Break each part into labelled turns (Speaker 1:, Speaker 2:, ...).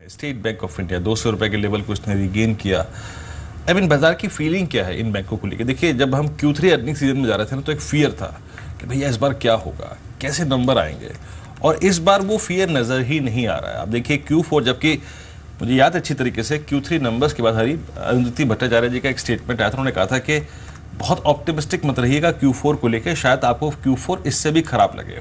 Speaker 1: State bank of India दो सौ रुपए के लेवल को उसने रिगेन किया। आई मीन बाज़ार की फीलिंग क्या है इन बैंकों को लेकर देखिए, जब हम क्यू थ्री अर्निंग सीज़न में जा रहे थे ना तो एक फियर था कि भैया, इस बार क्या होगा? कैसे नंबर आएँगे? और इस बार वो फियर नज़र ही नहीं आ रहा है। आप देखिए क्यू फोर जबकि मुझे याद अच्छी तरीके से क्यू थ्री नंबर्स के बाद हरी अरुंधति भट्टाचार्य जी का एक स्टेटमेंट आया था। उन्होंने कहा था कि बहुत ऑप्टिमिस्टिक मत रहिएगा क्यू फोर को लेकर शायद आपको क्यू फोर इससे भी खराब लगे।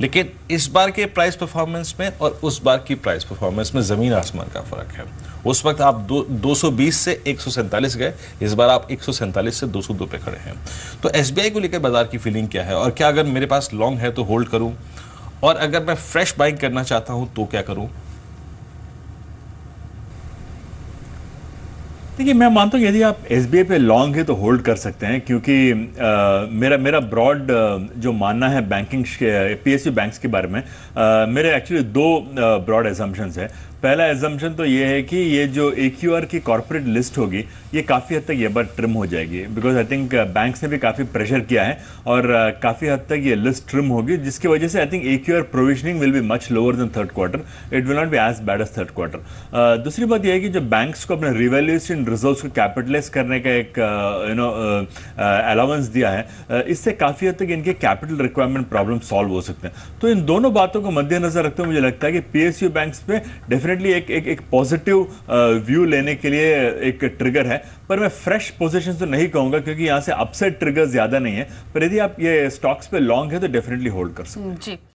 Speaker 1: लेकिन इस बार के प्राइस परफॉर्मेंस में और उस बार की प्राइस परफॉर्मेंस में ज़मीन आसमान का फ़र्क है। उस वक्त आप दो, सौ बीस से एक सौ सैंतालीस गए इस बार आप एक सौ सैंतालीस से 202 पे खड़े हैं। तो एसबीआई को लेकर बाज़ार की फीलिंग क्या है? और क्या अगर मेरे पास लॉन्ग है तो होल्ड करूँ? और अगर मैं फ्रेश बाइंग करना चाहता हूँ तो क्या करूँ?
Speaker 2: देखिए मैं मानता हूँ यदि आप एस बी पे लॉन्ग है तो होल्ड कर सकते हैं क्योंकि आ, मेरा मेरा ब्रॉड जो मानना है बैंकिंग पी एस बैंक्स के बारे में आ, मेरे एक्चुअली दो ब्रॉड एजम्पन्स है। पहला एजम्पन तो ये है कि ये जो एक्यूआर की कॉरपोरेट लिस्ट होगी ये काफ़ी हद तक ये बार ट्रिम हो जाएगी। बिकॉज़ आई थिंक बैंक्स ने भी काफ़ी प्रेशर किया है और uh, काफ़ी हद तक ये लिस्ट ट्रिम होगी जिसकी वजह से I think A Q R provisioning will be much lower than third quarter it will not be as bad as third quarter दूसरी बात यह है कि जो बैंक्स को अपने रिवेल्यूशन रिज़र्व को कैपिटलाइज करने का एक यू नो अलाउंस दिया है uh, इससे काफ़ी हद तक इनके कैपिटल रिक्वायरमेंट प्रॉब्लम सॉल्व हो सकते हैं। तो इन दोनों बातों को मद्देनजर रखते हुए मुझे लगता है कि पी एस यू बैंक्स पे डेफिनेटली एक एक एक पॉजिटिव व्यू uh, लेने के लिए एक ट्रिगर है। पर मैं फ्रेश पोजीशन तो नहीं कहूँगा क्योंकि यहाँ से अपसेट ट्रिगर ज़्यादा नहीं है। पर यदि आप ये स्टॉक्स पे लॉन्ग है तो डेफिनेटली होल्ड कर सकते हैं। जी।